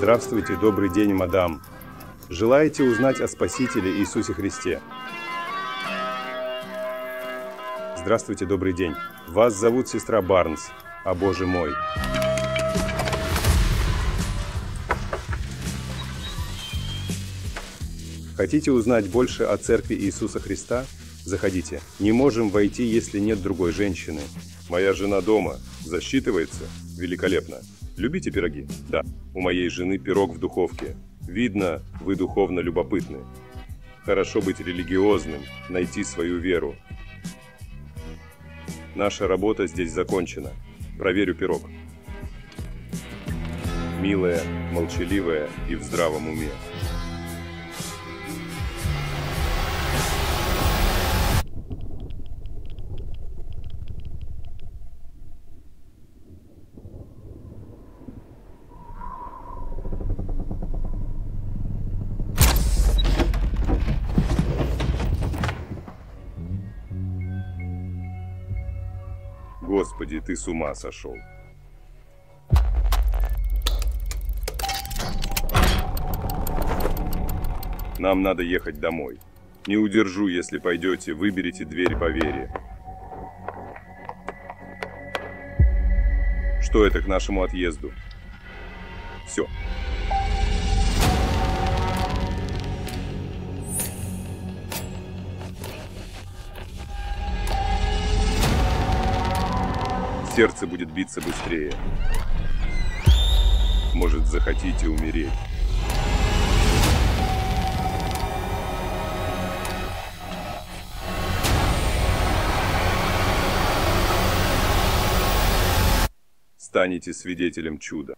Здравствуйте, добрый день, мадам. Желаете узнать о Спасителе Иисусе Христе? Здравствуйте, добрый день. Вас зовут сестра Барнс. А боже мой. Хотите узнать больше о Церкви Иисуса Христа? Заходите. Не можем войти, если нет другой женщины. Моя жена дома. Засчитывается? Великолепно. Любите пироги? Да. У моей жены пирог в духовке. Видно, вы духовно любопытны. Хорошо быть религиозным, найти свою веру. Наша работа здесь закончена. Проверю пирог. Милая, молчаливая и в здравом уме. Господи, ты с ума сошел. Нам надо ехать домой. Не удержу, если пойдете, выберите дверь по вере. Что это к нашему отъезду? Все. Сердце будет биться быстрее. Может, захотите умереть. Станете свидетелем чуда.